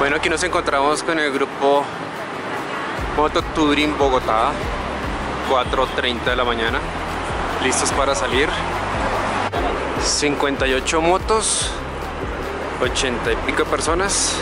Bueno, aquí nos encontramos con el grupo Moto Touring Bogotá, 4.30 de la mañana, listos para salir. 58 motos, 80 y pico personas.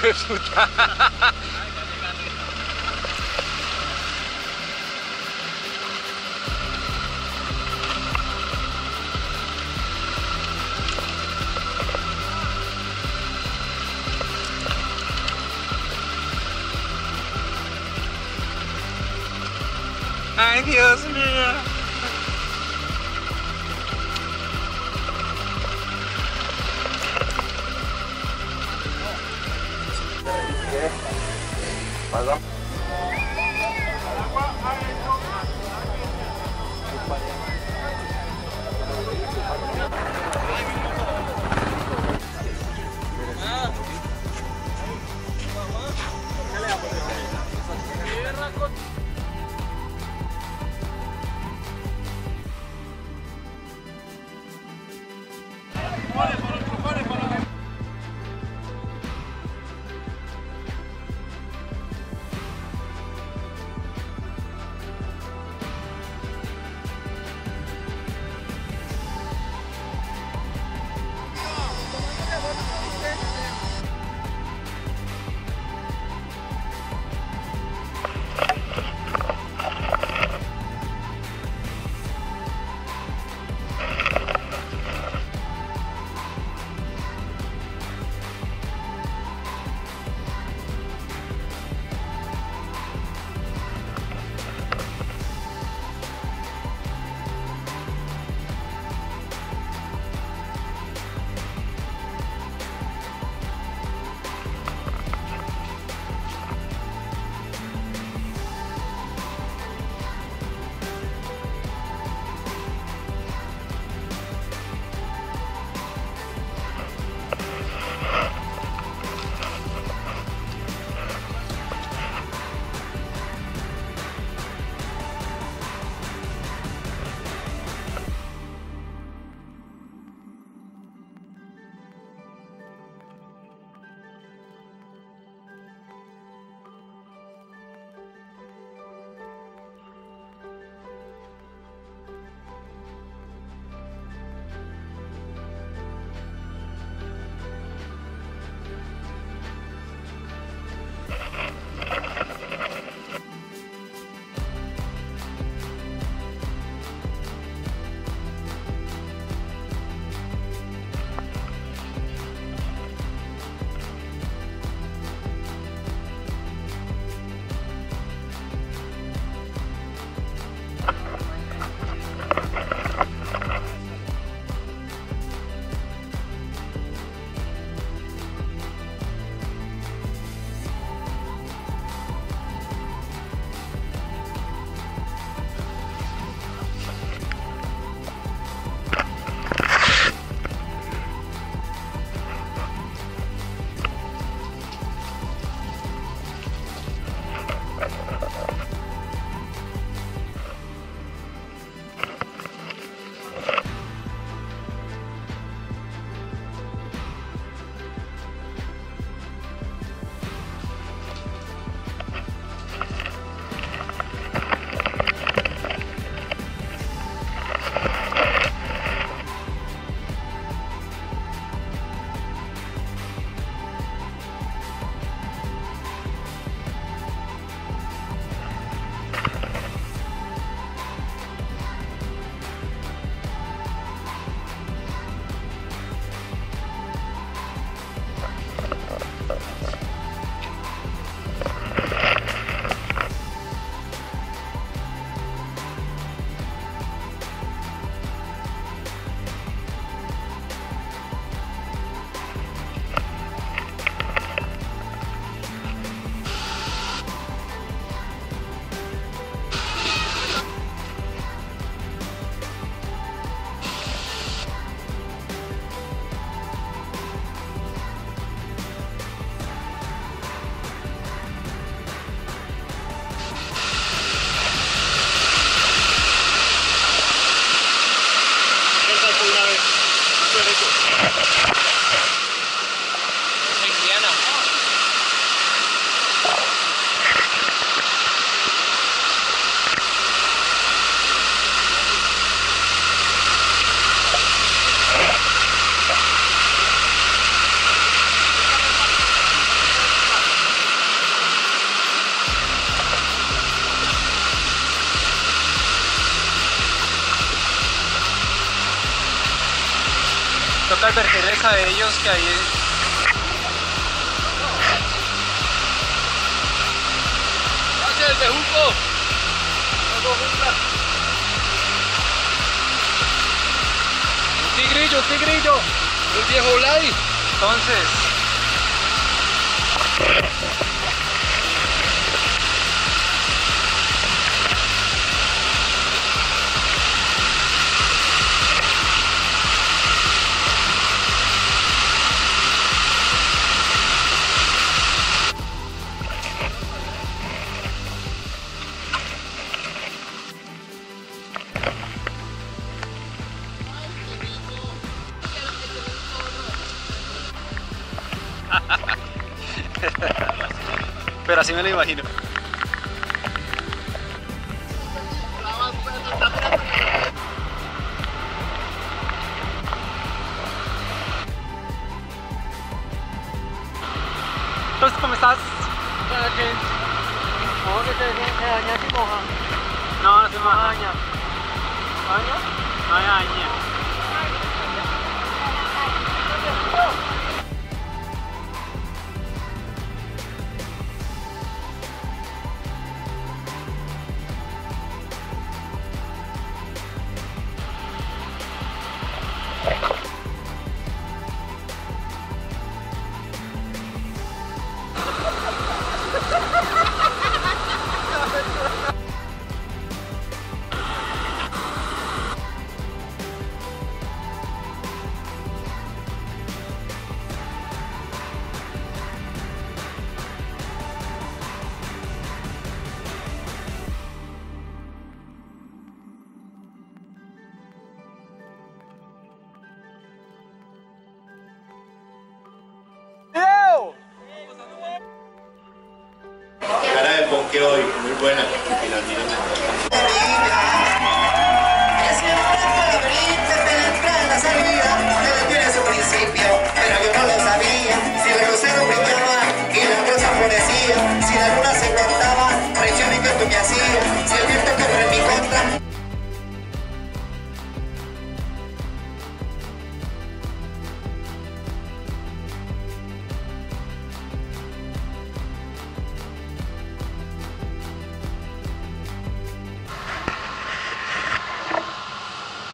Puta. Ay, Dios mío. Pardon. Tierra con... advertirles a ellos que ahí ¡Hacia el bejuco! Un tigrillo, un tigrillo. El viejo Lai. Entonces, pero así me lo imagino. Entonces, ¿cómo estás? No, que te, y moja. No, no se moja. Daña. ¿Daña? de Conque hoy, muy buena. Y la. Si el se cortaba, traición y que tú me hacías.